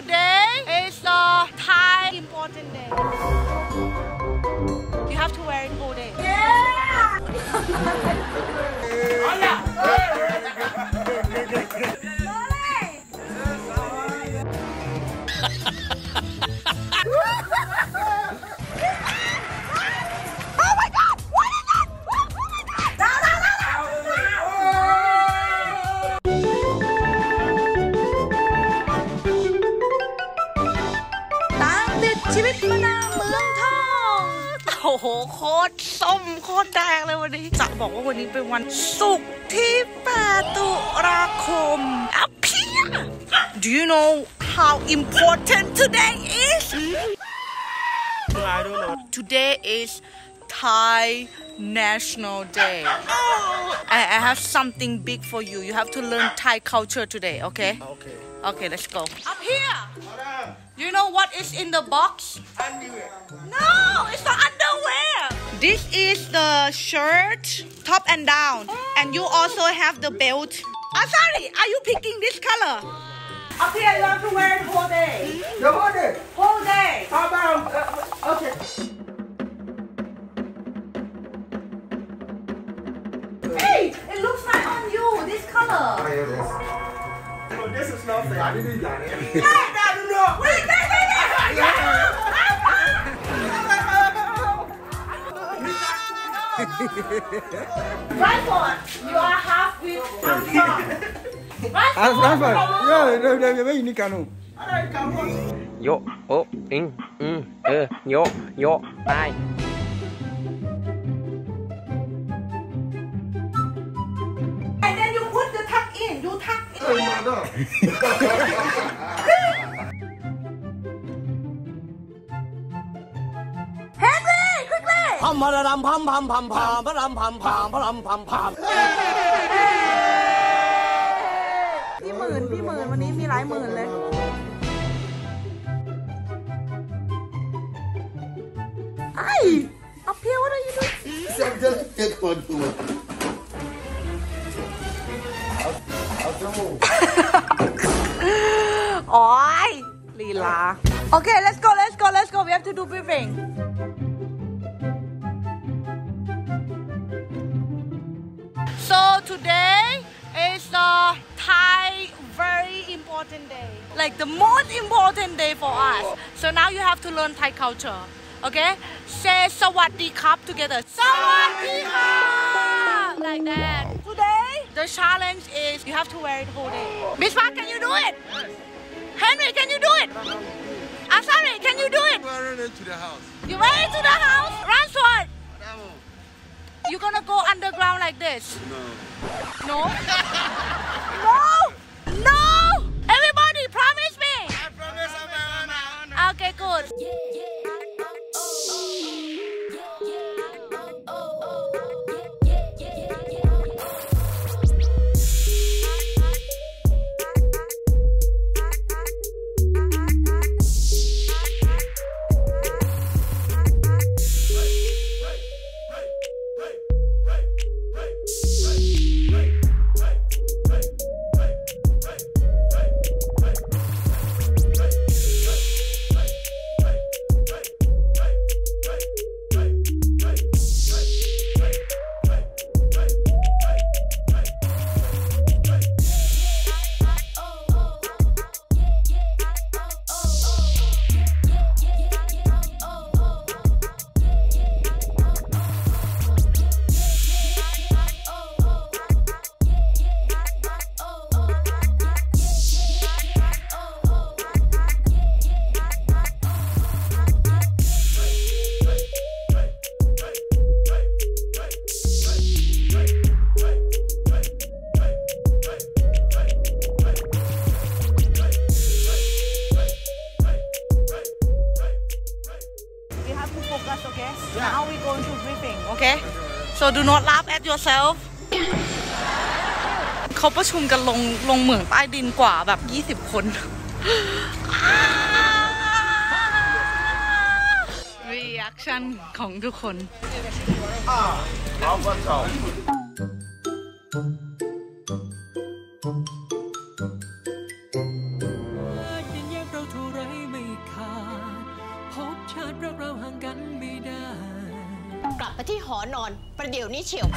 today is the Thai important day. You have to wear it whole day. Oh ชีวิตมะนาวเมืองทอง โอ้โห โคตรส้มโคตรแดงเลยวันนี้ จะบอกว่าวันนี้เป็นวันศุกร์ที่ 8 ตุลาคมอัพเพีย Do you know how important today is? I don't know. Today is Thai National Day. I, I have something big for you. You have to learn Thai culture today, okay? Okay. Okay, let's go. Up here. You know what is in the box? Underwear. No, it's not underwear. This is the shirt, top and down. And you also have the belt. Ah, sorry, are you picking this color? Up here, you have to wear it whole day. The water. Whole day. How about? Uh, okay. Hey, it looks like on you, this color. No, this is not Bradford, you are halfway from Bradford. Bradford, no, no, no, where you need canoe? Yo, oh, in, mm, uh, yo, yo, bye. And then you put the tuck in, you tuck in. Oh, พัมพะรำพัมพัมพัมพามพะรำพัมพามพะรำพัมพามพี่หมื่นพี่หมื่นวันนี้มีหลายหมื่นเลย ไอ้อัพเพียวอะไรอยู่ด้วย Just for two. I'll do. โอ้ยลีลา โอเค let's go let's go let's go we have to do briefing today is a Thai very important day. Like the most important day for us. So now you have to learn Thai culture. Okay? Say "Sawadee Cup together. Sawadee Cup! Like that. Today, the challenge is you have to wear it whole day. Miss Park, can you do it? Yes. Henry, can you do it? I'm sorry, can you do it? Wearing it to the house. You wear it to the house? Run sword! You gonna go underground like this? No. No? no? do not laugh at yourself. เขาประชุมกันลงลงเหมืองใต้ดินกว่าแบบ 20 คน reaction ของทุกคนเรา หอนอน ประเดี๋ยวนี้เฉียว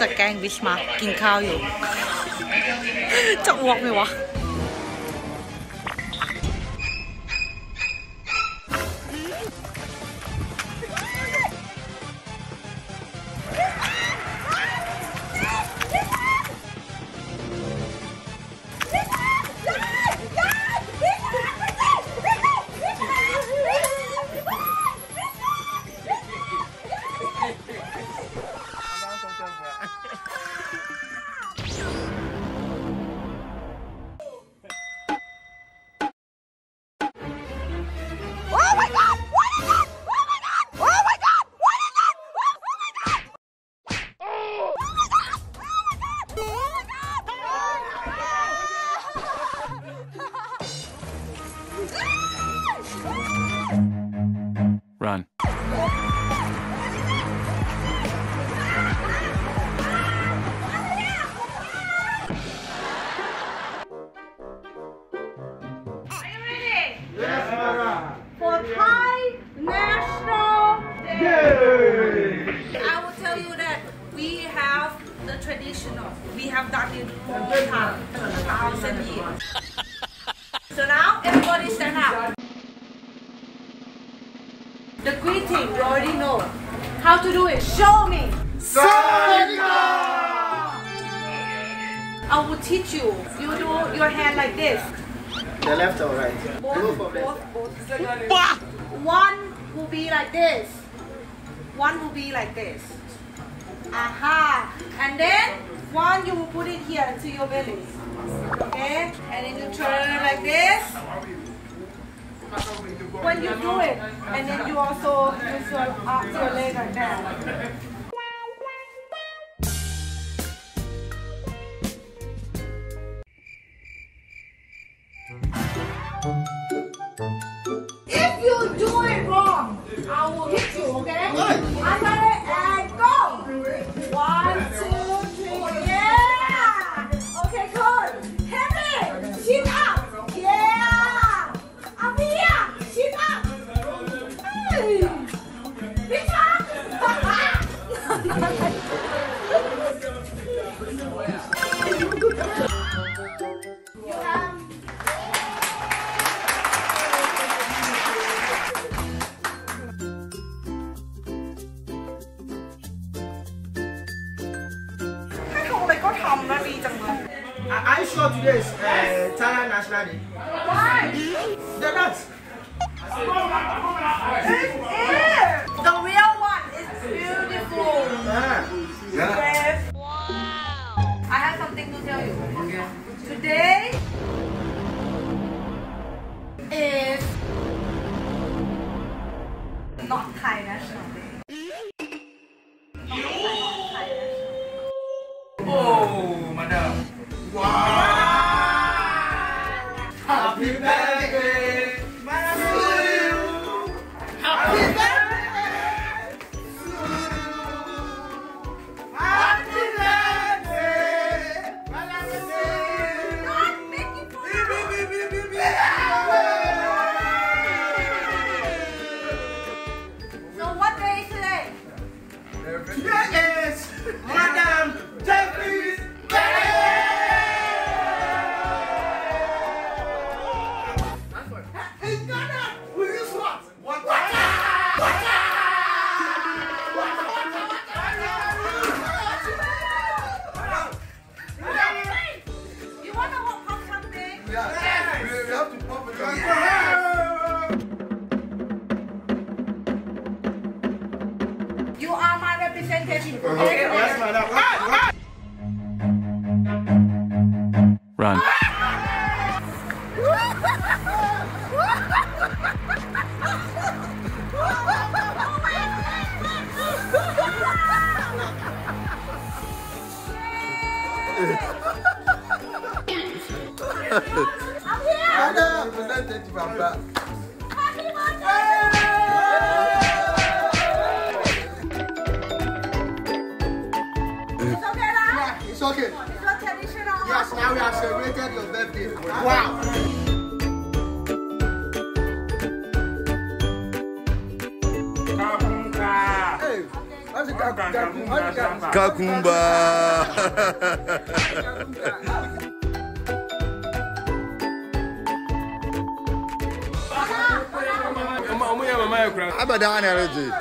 จะแกงวิชมากินข้าวอยู่ จะอ้วกไหมวะ already know how to do it. Show me! Sarika! I will teach you. You do your hand like this. The left or right? Both, both, both. both. One will be like this. One will be like this. Aha! And then one you will put it here into your belly. Okay? And then you turn like this when you do it, and then you also use your, uh, your leg like that. Ada It's okay, right? It's okay. It's not traditional. Yes, now we have celebrated your birthday. Wow. wow. Kakumba. Kakumba? Abada wani alaji.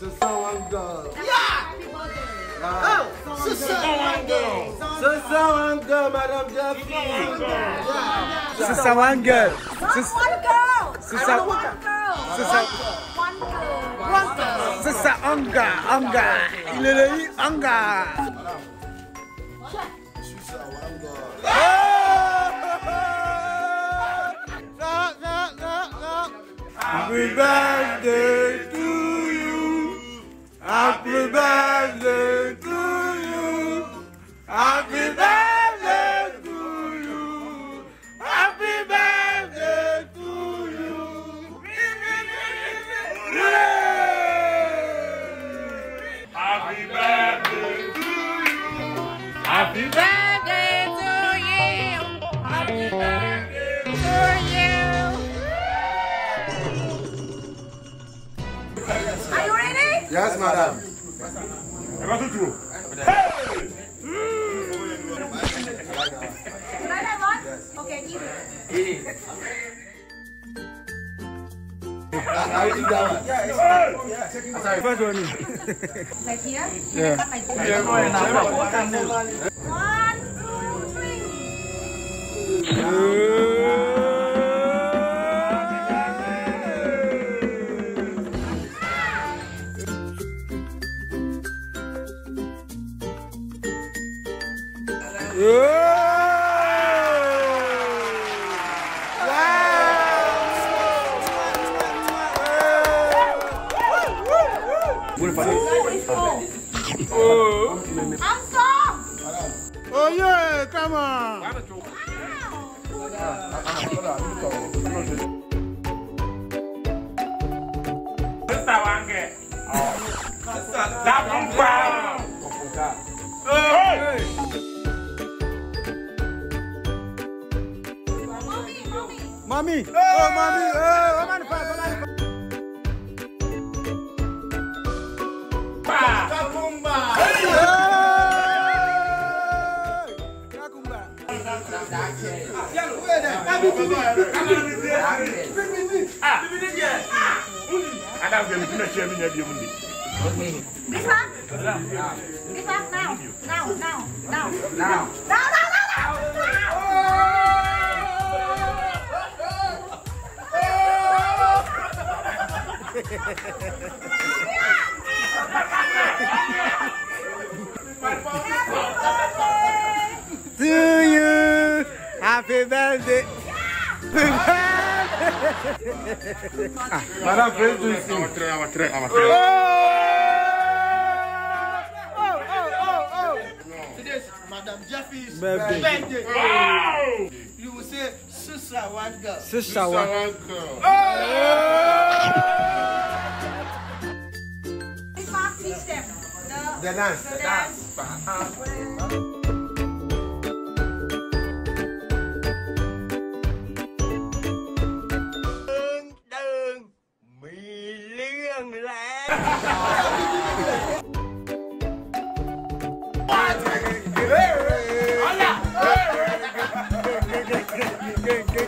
Sister one girl. Yeah. Sister one girl. Sister one girl, Madam Jeffy. Sister one girl. Sister, One girl. sister, One girl. sister, One girl. Onga, Ilele Onga. Happy birthday to you. Happy birthday madam. Another one? Yes. Okay, give it. Eat Yeah, Sorry, first one. can't get me to share me every Monday. This one? This one? Now. Now. Now. Now. Now. Now. Now. To you, happy birthday. Yeah. Madam, praise to you. Today is Madam Jeffy's Birthday. birthday. You will say, Sister one girl. Sister one. This one, teach them. The, The dance.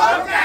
Walk.